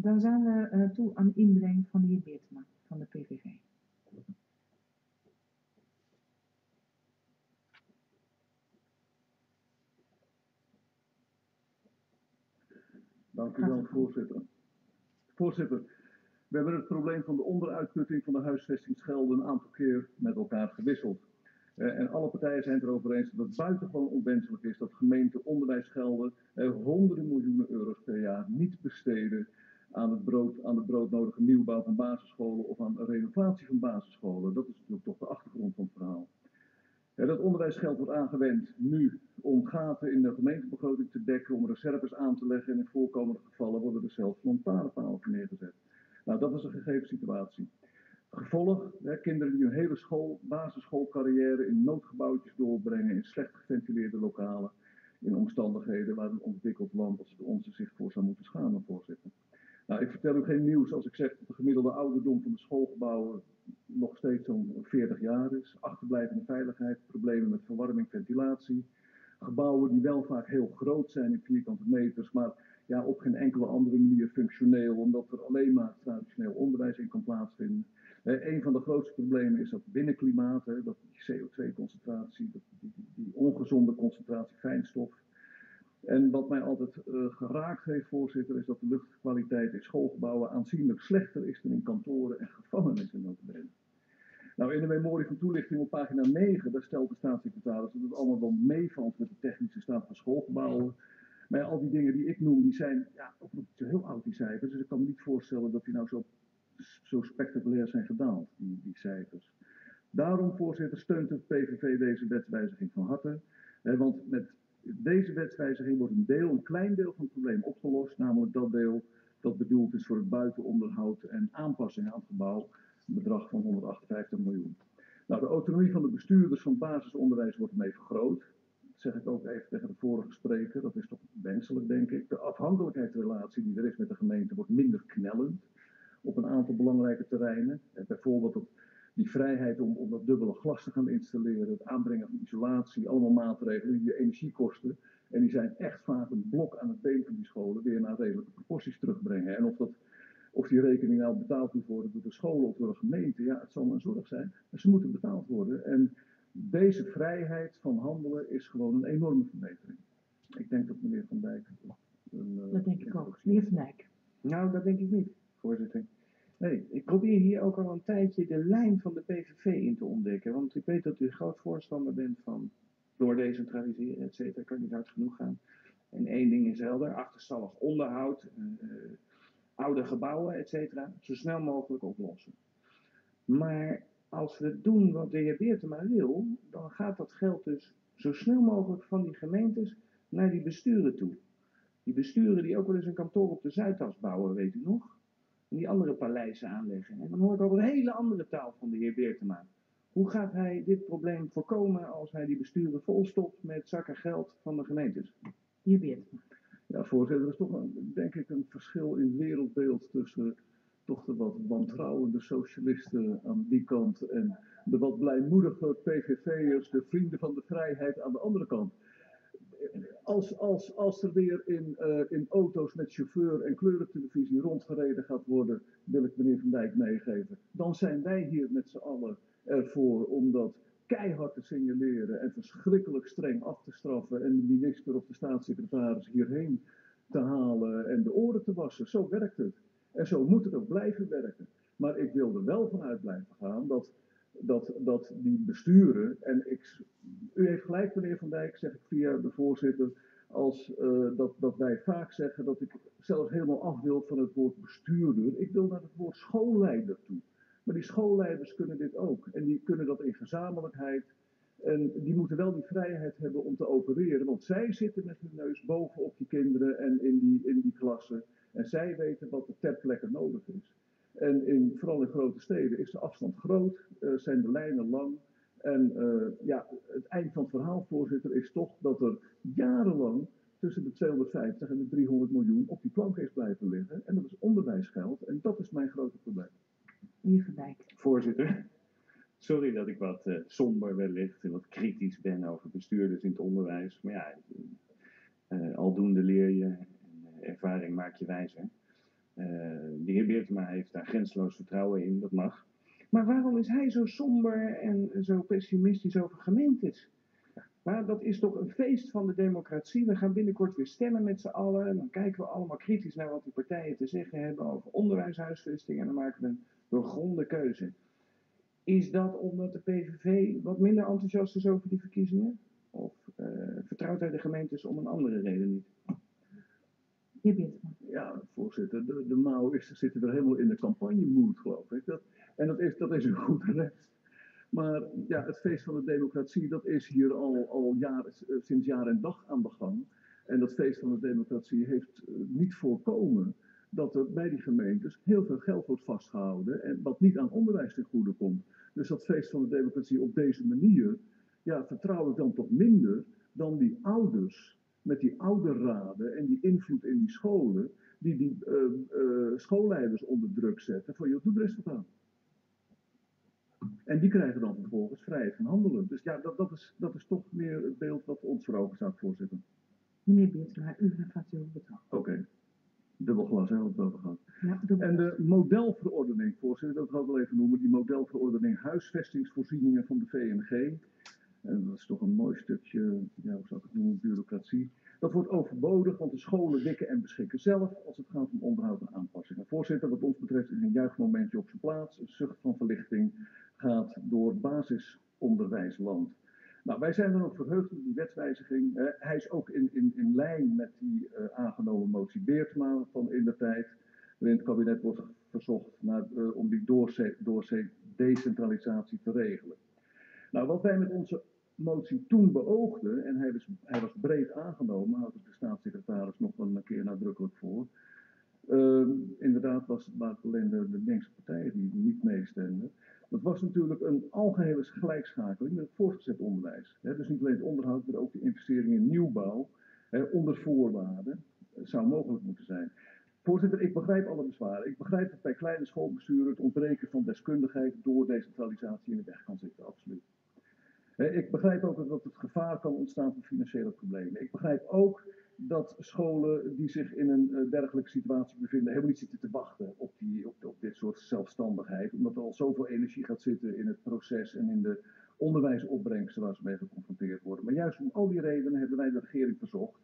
Dan zijn we eh, toe aan de inbreng van de heer Beertema van de PVV. Dank u wel, voorzitter. Voorzitter, we hebben het probleem van de onderuitputting van de huisvestingsgelden een aantal keer met elkaar gewisseld. Eh, en alle partijen zijn het erover eens dat het buitengewoon onwenselijk is dat gemeenten onderwijsgelden eh, honderden miljoenen euro's per jaar niet besteden aan, het brood, aan de broodnodige nieuwbouw van basisscholen of aan de renovatie van basisscholen. Dat is natuurlijk toch de achtergrond van het verhaal. Dat onderwijsgeld wordt aangewend nu om gaten in de gemeentebegroting te dekken, om reserves aan te leggen en in voorkomende gevallen worden er zelfs lantaarnpalen neergezet. Nou, dat is een gegeven situatie. Gevolg, hè, kinderen die hun hele school, basisschoolcarrière in noodgebouwtjes doorbrengen, in slecht geventileerde lokalen, in omstandigheden waar een ontwikkeld land als de onze zich voor zou moeten schamen, voorzitter. Nou, ik vertel u geen nieuws als ik zeg dat de gemiddelde ouderdom van de schoolgebouwen nog steeds zo'n 40 jaar is. Achterblijvende veiligheid, problemen met verwarming, ventilatie. Gebouwen die wel vaak heel groot zijn in vierkante meters, maar ja, op geen enkele andere manier functioneel, omdat er alleen maar traditioneel onderwijs in kan plaatsvinden. Eh, een van de grootste problemen is dat binnenklimaat, hè, dat die CO2-concentratie, die, ongezonde concentratie fijnstof. En wat mij altijd uh, geraakt heeft, voorzitter, is dat de luchtkwaliteit in schoolgebouwen aanzienlijk slechter is dan in kantoren en gevangenissen notabene. Nou, in de memorie van toelichting op pagina 9, daar stelt de staatssecretaris dat het allemaal wel meevalt met de technische staat van schoolgebouwen. Maar al die dingen die ik noem, die zijn ja, ook nog zo heel oud, die cijfers. Dus ik kan me niet voorstellen dat die nou zo, zo spectaculair zijn gedaald, die, die cijfers. Daarom, voorzitter, steunt de PVV deze wetswijziging van harte. Eh, want met deze wetswijziging wordt een deel, een klein deel van het probleem opgelost. Namelijk dat deel dat bedoeld is voor het buitenonderhoud en aanpassing aan het gebouw. Een bedrag van 158 miljoen. Nou, de autonomie van de bestuurders van basisonderwijs wordt ermee vergroot zeg ik ook even tegen de vorige spreker, dat is toch wenselijk denk ik. De afhankelijkheidsrelatie die er is met de gemeente wordt minder knellend op een aantal belangrijke terreinen. En bijvoorbeeld op die vrijheid om, om dat dubbele glas te gaan installeren, het aanbrengen van isolatie, allemaal maatregelen die de energie kosten. En die zijn echt vaak een blok aan het been van die scholen weer naar redelijke proporties terugbrengen. En of, dat, of die rekening nou betaald moet worden door de scholen of door de gemeente, ja, het zal maar een zorg zijn. Maar ze moeten betaald worden. En deze vrijheid van handelen is gewoon een enorme verbetering. Ik denk dat meneer Van Dijk. Een, uh, dat denk ik ook. Meneer Van Dijk. Nou, dat denk ik niet, voorzitter. Nee, ik probeer hier ook al een tijdje de lijn van de PVV in te ontdekken. Want ik weet dat u groot voorstander bent van door decentraliseren, et cetera, kan niet hard genoeg gaan. En één ding is helder, achterstallig onderhoud, uh, oude gebouwen, et cetera, zo snel mogelijk oplossen. Maar als we doen wat de heer Beertema wil, dan gaat dat geld dus zo snel mogelijk van die gemeentes naar die besturen toe. Die besturen die ook wel eens een kantoor op de Zuidas bouwen, weet u nog? En die andere paleizen aanleggen. En dan hoor ik ook een hele andere taal van de heer Beertema. Hoe gaat hij dit probleem voorkomen als hij die besturen volstopt met zakken geld van de gemeentes? Heer Beertema. Ja, voorzitter, er is toch een, denk ik een verschil in wereldbeeld tussen toch de wat wantrouwende socialisten aan die kant en de wat blijmoedige PVV'ers, de vrienden van de vrijheid aan de andere kant. Als, als, als er weer in, uh, in auto's met chauffeur en kleurentelevisie rondgereden gaat worden, wil ik meneer Van Dijk meegeven, dan zijn wij hier met z'n allen ervoor om dat keihard te signaleren en verschrikkelijk streng af te straffen en de minister of de staatssecretaris hierheen te halen en de oren te wassen. Zo werkt het. En zo moet het ook blijven werken. Maar ik wil er wel vanuit blijven gaan dat, dat, dat die besturen, en ik, u heeft gelijk meneer Van Dijk, zeg ik via de voorzitter, als uh, dat, dat wij vaak zeggen dat ik zelfs helemaal af wil van het woord bestuurder. Ik wil naar het woord schoolleider toe. Maar die schoolleiders kunnen dit ook. En die kunnen dat in gezamenlijkheid. En die moeten wel die vrijheid hebben om te opereren. Want zij zitten met hun neus bovenop die kinderen en in die, in die klassen. En zij weten wat er ter plekke nodig is. En in, vooral in grote steden is de afstand groot, uh, zijn de lijnen lang. En uh, ja, het eind van het verhaal, voorzitter, is toch dat er jarenlang tussen de 250 en de 300 miljoen op die plank is blijven liggen. En dat is onderwijsgeld en dat is mijn grote probleem. Meneer Van Dijk. Voorzitter, sorry dat ik wat uh, somber wellicht en wat kritisch ben over bestuurders in het onderwijs. Maar ja, aldoende leer je ervaring maakt je wijzer. Eh, de heer Beertema heeft daar grenzeloos vertrouwen in, dat mag. Maar waarom is hij zo somber en zo pessimistisch over gemeentes? Maar dat is toch een feest van de democratie. We gaan binnenkort weer stemmen met z'n allen. En dan kijken we allemaal kritisch naar wat die partijen te zeggen hebben over onderwijshuisvesting. En dan maken we een doorgronde keuze. Is dat omdat de PVV wat minder enthousiast is over die verkiezingen? Of uh, vertrouwt hij de gemeentes om een andere reden niet? Heer Beertman. Ja, voorzitter, de, de zitten er helemaal in de campagne-mood, geloof ik. Dat, en dat is, dat is een goed recht. Maar ja, het feest van de democratie, dat is hier al, al jaren, eh, sinds jaar en dag aan de gang. En dat feest van de democratie heeft uh, niet voorkomen dat er bij die gemeentes heel veel geld wordt vastgehouden en wat niet aan onderwijs ten goede komt. Dus dat feest van de democratie op deze manier, ja, vertrouw ik dan toch minder dan die ouders met die ouderraden en die invloed in die scholen, die die uh, uh, schoolleiders onder druk zetten voor je toetresultaat. En die krijgen dan vervolgens vrijheid van handelen. Dus ja, dat, dat, is, dat is toch meer het beeld wat ons voor ogen staat, voorzitter. Meneer Beertma, u gaat u betrapt. Oké. Okay. Dubbel glas, hè, wat over gehad. Ja, en de modelverordening, voorzitter, dat ga ik wel even noemen, die modelverordening huisvestingsvoorzieningen van de VNG. En dat is toch een mooi stukje, ja, hoe zou ik het noemen, bureaucratie. Overbodig, want de scholen wikken en beschikken zelf als het gaat om onderhoud en aanpassingen. Voorzitter, wat ons betreft is een juichmomentje op zijn plaats. Een zucht van verlichting gaat door basisonderwijsland. Nou, wij zijn dan ook verheugd met die wetswijziging. Uh, hij is ook in, in, in lijn met die uh, aangenomen motie Beertma van in de tijd, waarin het kabinet wordt verzocht naar, uh, om die doorzee, doorzee decentralisatie te regelen. Nou, wat wij met onze motie toen beoogden, en hij was, hij was breed aangenomen, houdt de staatssecretaris nog een keer nadrukkelijk voor. Uh, inderdaad was maar alleen de, de linkse partijen die niet meestemden. Dat was natuurlijk een algehele gelijkschakeling met het voortgezet onderwijs. He, dus niet alleen het onderhoud, maar ook de investering in nieuwbouw onder voorwaarden zou mogelijk moeten zijn. Voorzitter, ik begrijp alle bezwaren. Ik begrijp dat bij kleine schoolbesturen het ontbreken van deskundigheid door decentralisatie in de weg kan zitten, absoluut. Ik begrijp ook dat het gevaar kan ontstaan van financiële problemen. Ik begrijp ook dat scholen die zich in een dergelijke situatie bevinden, helemaal niet zitten te wachten op, die, op, op dit soort zelfstandigheid. Omdat er al zoveel energie gaat zitten in het proces en in de onderwijsopbrengsten waar ze mee geconfronteerd worden. Maar juist om al die redenen hebben wij de regering verzocht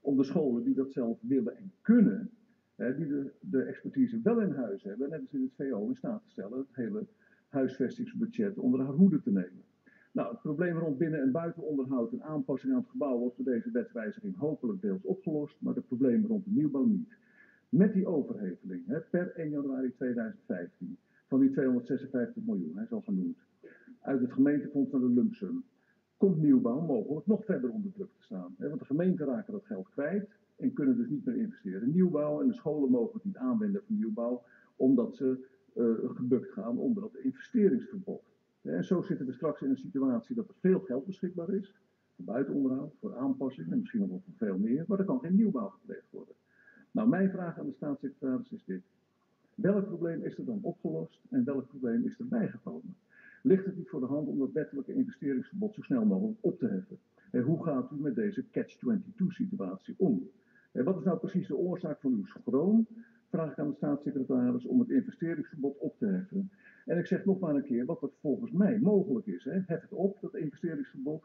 om de scholen die dat zelf willen en kunnen, hè, die de, de expertise wel in huis hebben, en hebben ze in het VO in staat te stellen het hele huisvestingsbudget onder haar hoede te nemen. Nou, het probleem rond binnen- en buitenonderhoud en aanpassing aan het gebouw wordt door deze wetswijziging hopelijk deels opgelost, maar de problemen rond de nieuwbouw niet. Met die overheveling hè, per 1 januari 2015 van die 256 miljoen, hij is genoemd, uit het gemeentefonds naar de lump sum, komt nieuwbouw mogelijk nog verder onder druk te staan. Hè, want de gemeenten raken dat geld kwijt en kunnen dus niet meer investeren in nieuwbouw en de scholen mogen het niet aanwenden voor nieuwbouw, omdat ze uh, gebukt gaan onder dat investeringsverbod. En zo zitten we straks in een situatie dat er veel geld beschikbaar is. Voor buitenonderhoud, voor aanpassing en misschien nog wel veel meer. Maar er kan geen nieuwbouw gepleegd worden. Nou, mijn vraag aan de staatssecretaris is dit. Welk probleem is er dan opgelost en welk probleem is er bijgekomen? Ligt het niet voor de hand om dat wettelijke investeringsverbod zo snel mogelijk op te heffen? En hoe gaat u met deze catch-22 situatie om? En wat is nou precies de oorzaak van uw schroom? Vraag ik aan de staatssecretaris om het investeringsverbod op te heffen. En ik zeg nog maar een keer wat het volgens mij mogelijk is. Hè. Hef het op, dat investeringsverbod.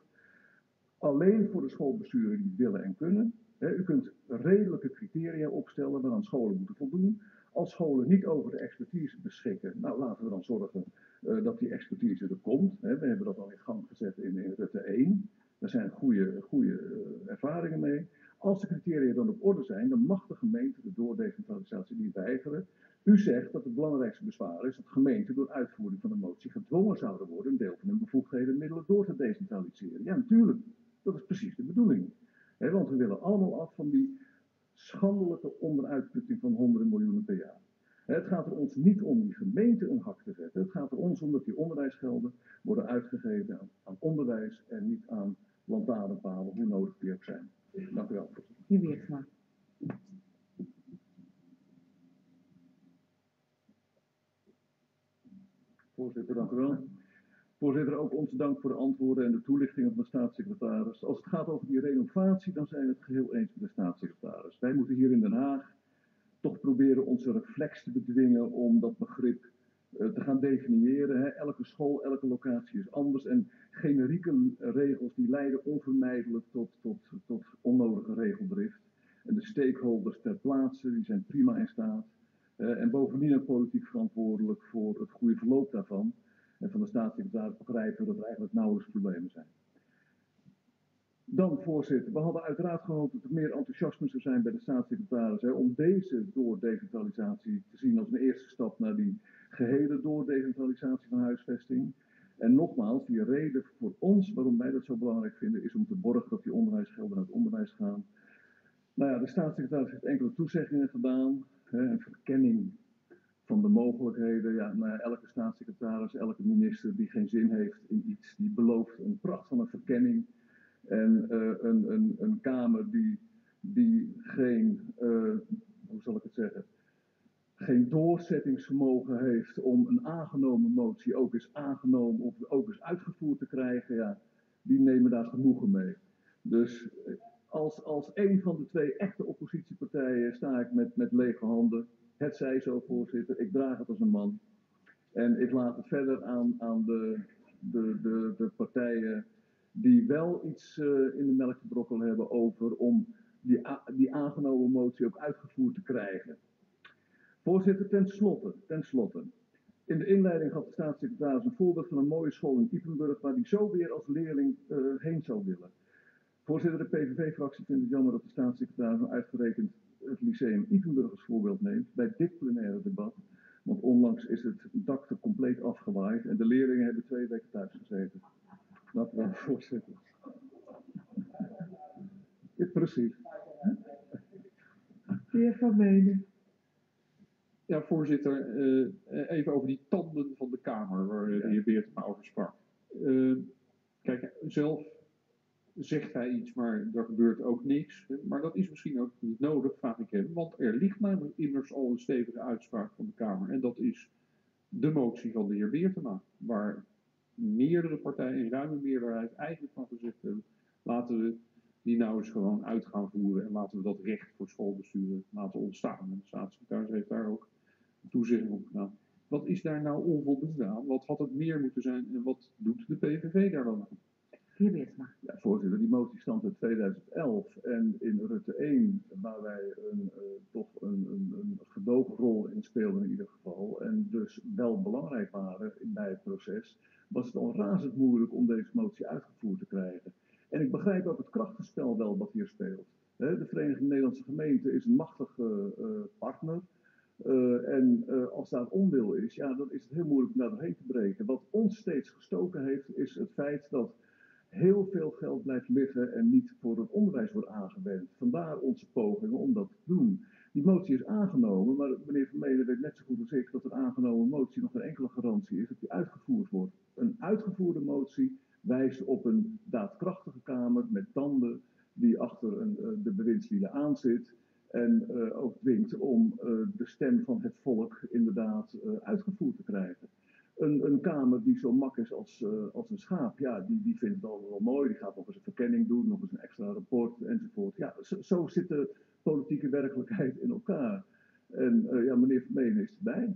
Alleen voor de schoolbesturen die willen en kunnen. U kunt redelijke criteria opstellen waaraan scholen moeten voldoen. Als scholen niet over de expertise beschikken, nou laten we dan zorgen uh, dat die expertise er komt. We hebben dat al in gang gezet in, in Rutte 1. Daar zijn goede, goede uh, ervaringen mee. Als de criteria dan op orde zijn, dan mag de gemeente de doordecentralisatie niet weigeren. U zegt dat het belangrijkste bezwaar is dat gemeenten door uitvoering van de motie gedwongen zouden worden een deel van hun bevoegdheden en middelen door te decentraliseren. Ja, natuurlijk. Dat is precies de bedoeling. Want we willen allemaal af van die schandelijke onderuitputting van honderden miljoenen per jaar. Het gaat er ons niet om die gemeente een hak te zetten. Het gaat er ons om dat die onderwijsgelden worden uitgegeven aan, onderwijs en niet aan lantaarnpalen, hoe nodig die ook zijn. Dank u wel. Voorzitter, dank u wel. Voorzitter, ook onze dank voor de antwoorden en de toelichtingen van de staatssecretaris. Als het gaat over die renovatie, dan zijn we het geheel eens met de staatssecretaris. Wij moeten hier in Den Haag toch proberen onze reflex te bedwingen om dat begrip eh, te gaan definiëren. Hè. Elke school, elke locatie is anders en generieke regels die leiden onvermijdelijk tot, tot, tot onnodige regeldrift. En de stakeholders ter plaatse, die zijn prima in staat. Uh, en bovendien politiek verantwoordelijk voor het goede verloop daarvan. En van de staatssecretaris begrijpen dat er eigenlijk nauwelijks problemen zijn. Dan, voorzitter, we hadden uiteraard gehoopt dat er meer enthousiasme zou zijn bij de staatssecretaris om deze doordecentralisatie te zien als een eerste stap naar die gehele doordecentralisatie van huisvesting. En nogmaals, die reden voor ons waarom wij dat zo belangrijk vinden, is om te borgen dat die onderwijsgelden naar het onderwijs gaan. Nou ja, de staatssecretaris heeft enkele toezeggingen gedaan, een verkenning van de mogelijkheden. Ja, nou ja, elke staatssecretaris, elke minister die geen zin heeft in iets, die belooft een pracht van een verkenning. En uh, een, een, een Kamer die, die geen, uh, hoe zal ik het zeggen, geen doorzettingsvermogen heeft om een aangenomen motie ook eens aangenomen of ook eens uitgevoerd te krijgen, ja, die nemen daar genoegen mee. Dus als, als een van de twee echte oppositiepartijen sta ik met, met lege handen. Het zij zo, voorzitter. Ik draag het als een man. En ik laat het verder aan, aan de, de, de, de partijen die wel iets uh, in de melk te hebben over om die, die aangenomen motie ook uitgevoerd te krijgen. Voorzitter, ten slotte, ten slotte. In de inleiding gaf de staatssecretaris een voorbeeld van een mooie school in Ippenburg waar hij zo weer als leerling uh, heen zou willen. Voorzitter, de PVV-fractie vindt het jammer dat de staatssecretaris nou uitgerekend het lyceum Ippenburg als voorbeeld neemt bij dit plenaire debat. Want onlangs is het dak er compleet afgewaaid en de leerlingen hebben twee weken thuis gezeten. Dank u wel, voorzitter. Ja, precies. De heer Van Menen. Ja, voorzitter, uh, even over die tanden van de Kamer, waar de heer Beertema over sprak. Uh, kijk, zelf zegt hij iets, maar er gebeurt ook niks. Maar dat is misschien ook niet nodig, vraag ik hem. Want er ligt namelijk immers al een stevige uitspraak van de Kamer. En dat is de motie van de heer Beertema. Waar meerdere partijen, in ruime meerderheid, eigenlijk van gezegd hebben. Laten we die nou eens gewoon uit gaan voeren. En laten we dat recht voor schoolbesturen laten ontstaan. En de staatssecretaris heeft daar ook een toezegging op gedaan. Wat is daar nou onvoldoende aan? Wat had het meer moeten zijn? En wat doet de PVV daar dan aan? Ja, voorzitter, die motie stamt uit 2011 en in Rutte 1, waar wij een, uh, toch een, een, een gedoogrol in speelden in ieder geval, en dus wel belangrijk waren bij het proces, was het al razend moeilijk om deze motie uitgevoerd te krijgen. En ik begrijp ook het krachtenspel wel wat hier speelt. De Verenigde Nederlandse Gemeente is een machtige uh, partner. Uh, en als daar onwil is, ja, dan is het heel moeilijk om daar doorheen te breken. Wat ons steeds gestoken heeft, is het feit dat heel veel geld blijft liggen en niet voor het onderwijs wordt aangewend. Vandaar onze pogingen om dat te doen. Die motie is aangenomen, maar meneer Vermeulen weet net zo goed als ik dat een aangenomen motie nog geen enkele garantie is dat die uitgevoerd wordt. Een uitgevoerde motie wijst op een daadkrachtige Kamer met tanden die achter een, uh, de bewindslieden aanzit. En uh, ook dwingt om uh, de stem van het volk inderdaad uitgevoerd te krijgen. Een, een, kamer die zo mak is als, als een schaap, ja, die, die vindt het allemaal wel mooi. Die gaat nog eens een verkenning doen, nog eens een extra rapport enzovoort. Ja, zo, zo zit de politieke werkelijkheid in elkaar. En ja, meneer Vermeulen is erbij.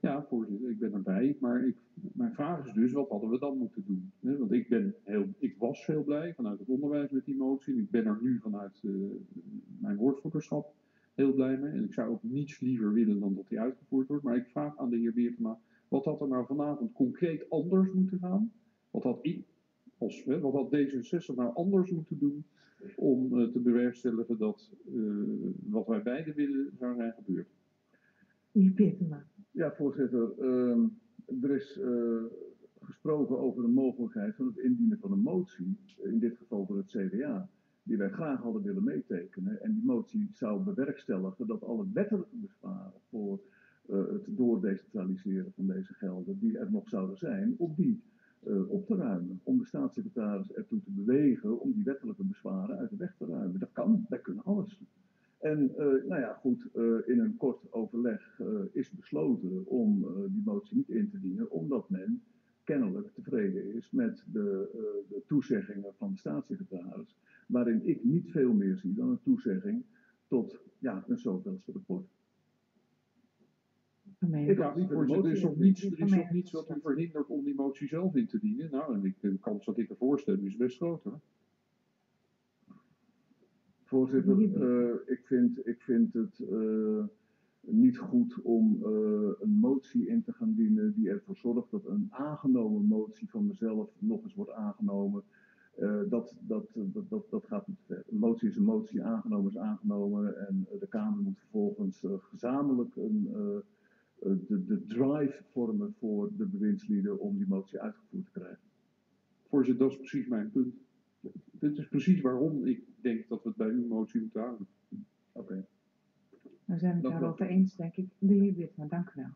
Ja, voorzitter, ik ben erbij. Maar ik, mijn vraag is dus, wat hadden we dan moeten doen? He, want ik, ben heel, ik was heel blij vanuit het onderwijs met die motie. Ik ben er nu vanuit uh, mijn woordvoerderschap heel blij mee. En ik zou ook niets liever willen dan dat die uitgevoerd wordt. Maar ik vraag aan de heer Beertema, wat had er nou vanavond concreet anders moeten gaan? Wat had, ik, als, hè, wat had D66 nou anders moeten doen om uh, te bewerkstelligen dat uh, wat wij beiden willen zou zijn gebeurd? Ja, voorzitter. Uh, er is uh, gesproken over de mogelijkheid van het indienen van een motie, in dit geval door het CDA, die wij graag hadden willen meetekenen. En die motie zou bewerkstelligen dat alle wettelijke bezwaren voor uh, het doordecentraliseren van deze gelden, die er nog zouden zijn, om die uh, op te ruimen. Om de staatssecretaris ertoe te bewegen om die wettelijke bezwaren uit de weg te ruimen. Dat kan, wij kunnen alles. En uh, nou ja, goed, in een kort overleg is besloten om die motie niet in te dienen, omdat men kennelijk tevreden is met de, de toezeggingen van de staatssecretaris, waarin ik niet veel meer zie dan een toezegging tot ja, een zoveelste rapport. Ik had voorzitter, er is nog niets, er is niets wat u verhindert om die motie zelf in te dienen. Nou, en ik, de kans dat ik ervoor stem is best groot hoor. Voorzitter, eh, ik, vind, ik vind het eh, niet goed om eh, een motie in te gaan dienen die ervoor zorgt dat een aangenomen motie van mezelf nog eens wordt aangenomen. Eh, dat, dat, dat, dat, dat gaat niet te ver. Een motie is een motie, aangenomen is aangenomen. En eh, de Kamer moet vervolgens gezamenlijk een, de, de drive vormen voor de bewindslieden om die motie uitgevoerd te krijgen. Voorzitter, dat is precies mijn punt. Dit is precies waarom ik denk dat we het bij uw motie moeten houden. Oké. Nou zijn we het daarover eens, denk ik. De heer Witman, dank u wel.